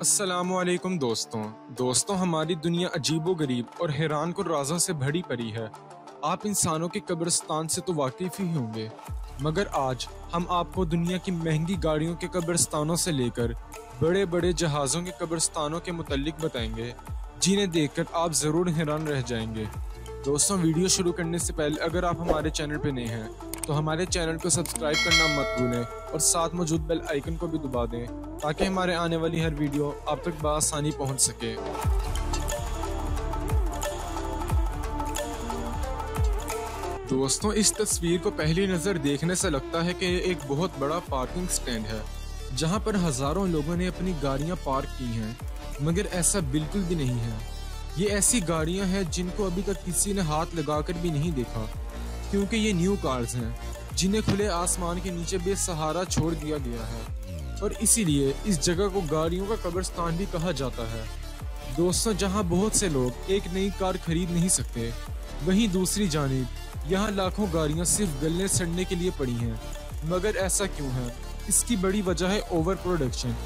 असलकुम दोस्तों। दोस्तों, हमारी दुनिया अजीबो गरीब और हैरान को राजों से भरी पड़ी है। आप इंसानों के कब्रस्तान से तो वाकिफ ही होंगे। मगर आज हम आपको दुनिया की महँगी गाड़ियों के कब्रस्तानों से लेकर बड़े बड़े जहाज़ों के कब्रस्तानों के मतलब बताएँगे, जिन्हें देखकर आप ज़रूर हैरान रह जाएँगे। दोस्तों, वीडियो शुरू करने से पहले अगर आप हमारे चैनल पर नए हैं तो हमारे चैनल को सब्सक्राइब करना मत भूलें और साथ मौजूद बेल आइकन को भी दबा दें, ताकि हमारे आने वाली हर वीडियो आप तक बसानी पहुँच सके। दोस्तों, इस तस्वीर को पहली नज़र देखने से लगता है कि एक बहुत बड़ा पार्किंग स्टैंड है, जहाँ पर हज़ारों लोगों ने अपनी गाड़ियाँ पार्क की हैं, मगर ऐसा बिल्कुल भी नहीं है। ये ऐसी गाड़ियाँ हैं जिनको अभी तक किसी ने हाथ लगाकर भी नहीं देखा। क्योंकि ये न्यू कार्स हैं, जिन्हें खुले आसमान के नीचे बेसहारा छोड़ दिया गया है। और इसीलिए इस जगह को गाड़ियों का कब्रस्तान भी कहा जाता है। दोस्तों, जहाँ बहुत से लोग एक नई कार खरीद नहीं सकते, वहीं दूसरी जानब, यहाँ लाखों गाड़ियाँ सिर्फ़ गलने सड़ने के लिए पड़ी हैं। मगर ऐसा क्यों है? इसकी बड़ी वजह है ओवर प्रोडक्शन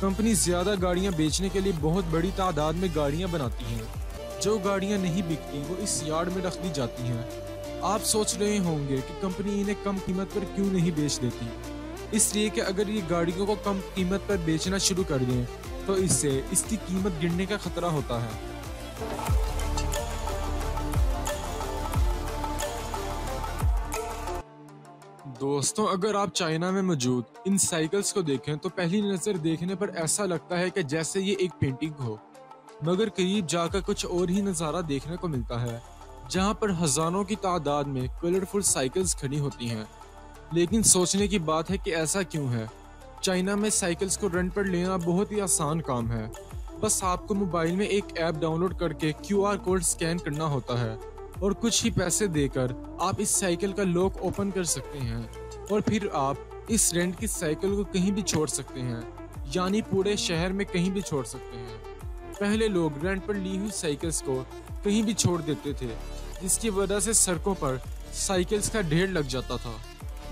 कंपनी ज़्यादा गाड़ियाँ बेचने के लिए बहुत बड़ी तादाद में गाड़ियाँ बनाती हैं। जो गाड़ियाँ नहीं बिकती, वो इस यार्ड में रख दी जाती हैं। आप सोच रहे होंगे कि कंपनी इन्हें कम कीमत पर क्यों नहीं बेच देती? इसलिए कि अगर ये गाड़ियों को कम कीमत पर बेचना शुरू कर दें तो इससे इसकी कीमत गिरने का खतरा होता है। दोस्तों, अगर आप चाइना में मौजूद इन साइकिल्स को देखें तो पहली नज़र देखने पर ऐसा लगता है कि जैसे ये एक पेंटिंग हो, मगर करीब जाकर कुछ और ही नज़ारा देखने को मिलता है। जहाँ पर हज़ारों की तादाद में कलरफुल साइकिल्स खड़ी होती हैं। लेकिन सोचने की बात है कि ऐसा क्यों है? चाइना में साइकिल्स को रेंट पर लेना बहुत ही आसान काम है। बस आपको मोबाइल में एक ऐप डाउनलोड करके क्यूआर कोड स्कैन करना होता है। और कुछ ही पैसे देकर आप इस साइकिल का लॉक ओपन कर सकते हैं। और फिर आप इस रेंट की साइकिल को कहीं भी छोड़ सकते हैं। यानी पूरे शहर में कहीं भी छोड़ सकते हैं। पहले लोग रेंट पर ली हुई साइकिल्स को कहीं भी छोड़ देते थे, जिसकी वजह से सड़कों पर साइकिल्स का ढेर लग जाता था।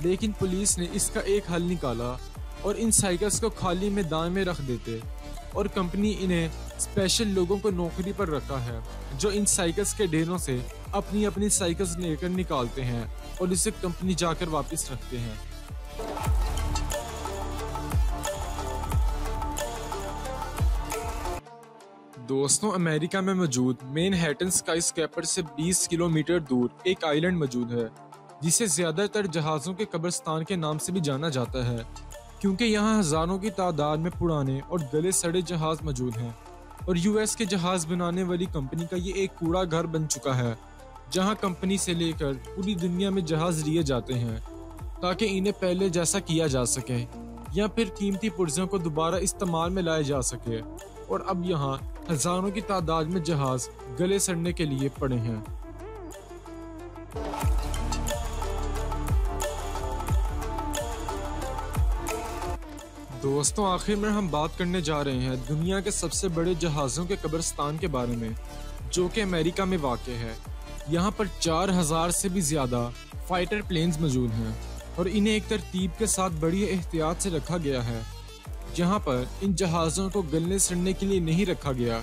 लेकिन पुलिस ने इसका एक हल निकाला और इन साइकिल्स को खाली मैदान में रख देते और कंपनी इन्हें स्पेशल लोगों को नौकरी पर रखा है, जो इन साइकिल्स के ढेरों से अपनी अपनी साइकिल्स लेकर निकालते हैं और इसे कंपनी जाकर वापस रखते हैं। दोस्तों, अमेरिका में मौजूद मेन हैटन स्काई से 20 किलोमीटर दूर एक आइलैंड मौजूद है, जिसे ज़्यादातर जहाज़ों के कब्रस्तान के नाम से भी जाना जाता है, क्योंकि यहाँ हज़ारों की तादाद में पुराने और गले सड़े जहाज़ मौजूद हैं। और यूएस के जहाज़ बनाने वाली कंपनी का ये एक कूड़ा घर बन चुका है, जहाँ कंपनी से लेकर पूरी दुनिया में जहाज़ लिए जाते हैं, ताकि इन्हें पहले जैसा किया जा सके, या फिर कीमती पुर्जों को दोबारा इस्तेमाल में लाया जा सके। और अब यहाँ हज़ारों की तादाद में जहाज़ गले सड़ने के लिए पड़े हैं। दोस्तों, आखिर में हम बात करने जा रहे हैं दुनिया के सबसे बड़े जहाज़ों के कब्रस्तान के बारे में, जो कि अमेरिका में वाक़ है। यहाँ पर चार हज़ार से भी ज़्यादा फाइटर प्लेन्स मौजूद हैं और इन्हें एक तरतीब के साथ बड़ी एहतियात से रखा गया है। जहाँ पर इन जहाज़ों को गलने सड़ने के लिए नहीं रखा गया,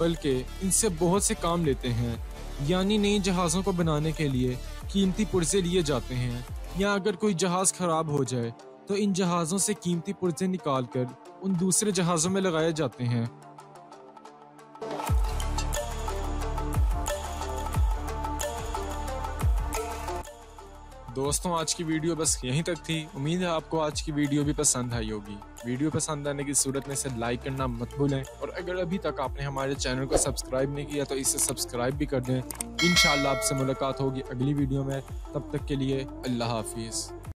बल्कि इनसे बहुत से काम लेते हैं। यानी नई जहाज़ों को बनाने के लिए कीमती पुर्जे लिए जाते हैं, या अगर कोई जहाज़ खराब हो जाए तो इन जहाज़ों से कीमती पुर्जे निकाल कर उन दूसरे जहाज़ों में लगाए जाते हैं। दोस्तों, आज की वीडियो बस यहीं तक थी। उम्मीद है आपको आज की वीडियो भी पसंद आई होगी। वीडियो पसंद आने की सूरत में इसे लाइक करना मत भूलें। और अगर अभी तक आपने हमारे चैनल को सब्सक्राइब नहीं किया तो इसे सब्सक्राइब भी कर दें। इन आपसे मुलाकात होगी अगली वीडियो में। तब तक के लिए अल्लाह हाफिज़।